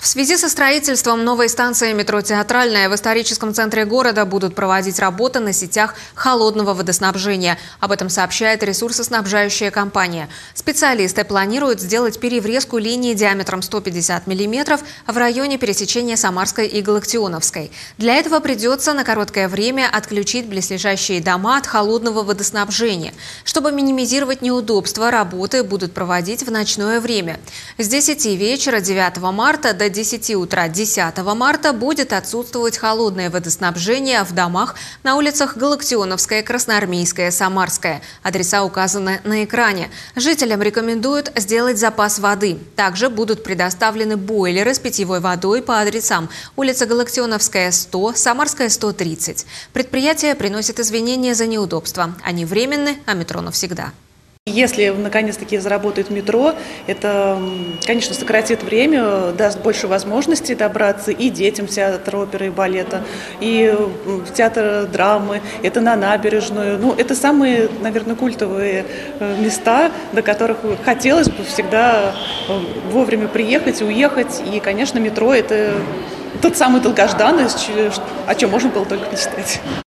В связи со строительством новой станции метро «Театральная» в историческом центре города будут проводить работы на сетях холодного водоснабжения. Об этом сообщает ресурсоснабжающая компания. Специалисты планируют сделать переврезку линии диаметром 150 мм в районе пересечения Самарской и Галактионовской. Для этого придется на короткое время отключить близлежащие дома от холодного водоснабжения. Чтобы минимизировать неудобства, работы будут проводить в ночное время. С 10 вечера 9 марта до 10 утра 10 марта будет отсутствовать холодное водоснабжение в домах на улицах Галактионовская, Красноармейская, Самарская. Адреса указаны на экране. Жителям рекомендуют сделать запас воды. Также будут предоставлены бойлеры с питьевой водой по адресам улица Галактионовская, 100, Самарская, 130. Предприятие приносит извинения за неудобства. Они временны, а метро навсегда. Если наконец-таки заработает метро, это, конечно, сократит время, даст больше возможностей добраться и детям в театр оперы и балета, и в театр драмы, это на набережную. Ну, это самые, наверное, культовые э, места, до которых хотелось бы всегда э, вовремя приехать, уехать. И, конечно, метро – это тот самый долгожданный, о чем можно было только мечтать.